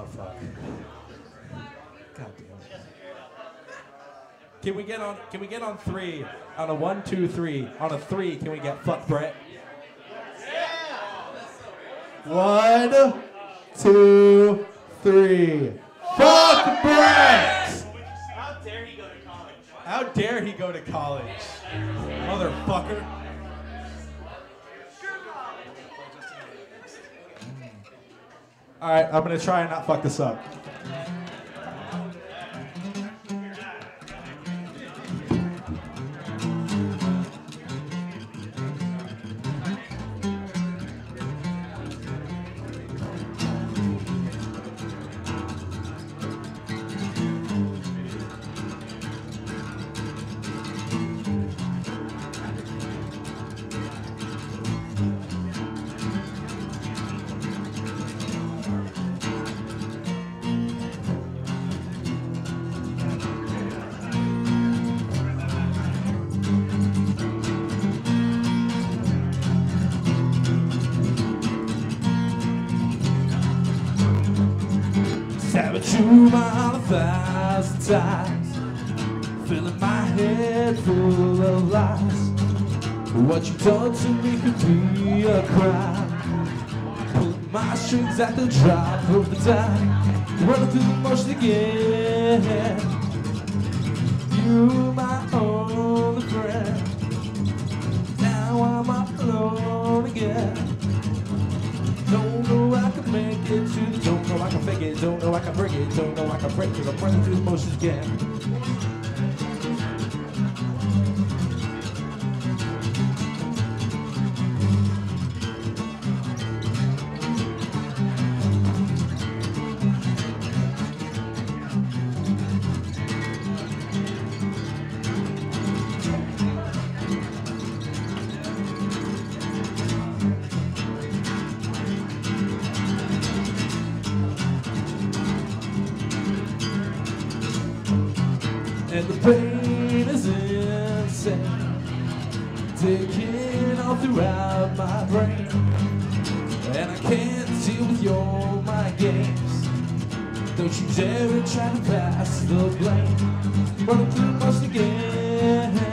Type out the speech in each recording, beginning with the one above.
Oh fuck. God damn it. Can we get on? Can we get on three? On a one, two, three. On a three, can we get fuck Brett? One, two, three. Fuck Brett! How dare he go to college? How dare he go to college, motherfucker? All right, I'm gonna try and not fuck this up. Stabbing through my thousand times, filling my head full of lies. What you done to me could be a crime. Pulling my strings at the drop of the dime, running through the motion again. Don't know I can fake it, don't know I can break it, don't know I can break it, I'm running through the motions again. And the pain is insane, taking all throughout my brain. And I can't deal with your mind games. Don't you dare try to pass the blame. Running through most again.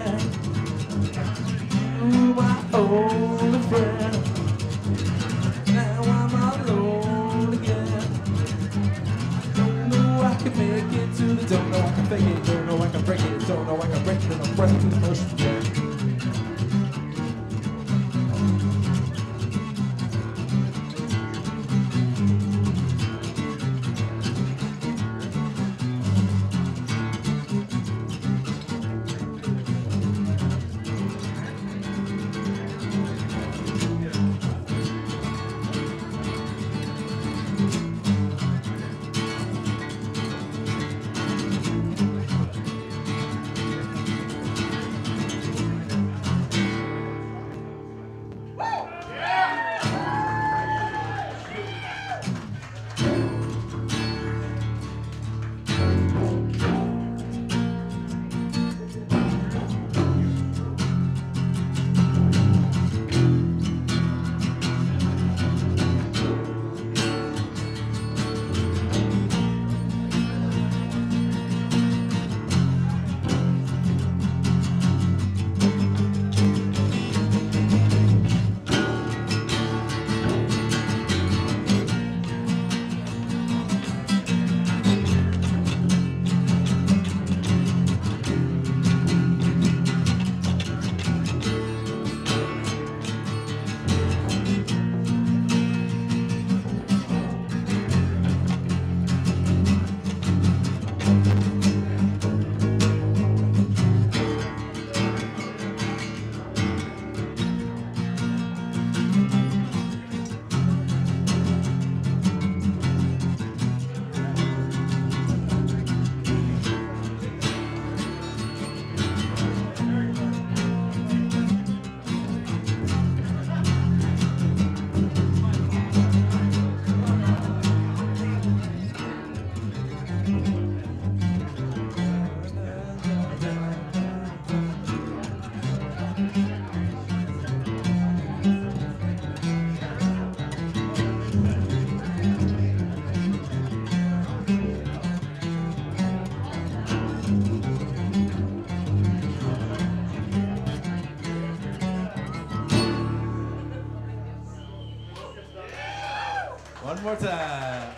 More time.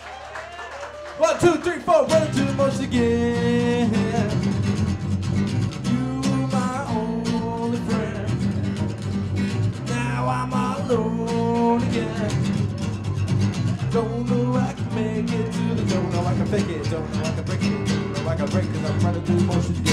One, two, three, four, run again. You my only friend. Now I'm alone again. Don't know I can make it to the don't know I can fake it, don't know I can break it, don't know I can break cause I'm running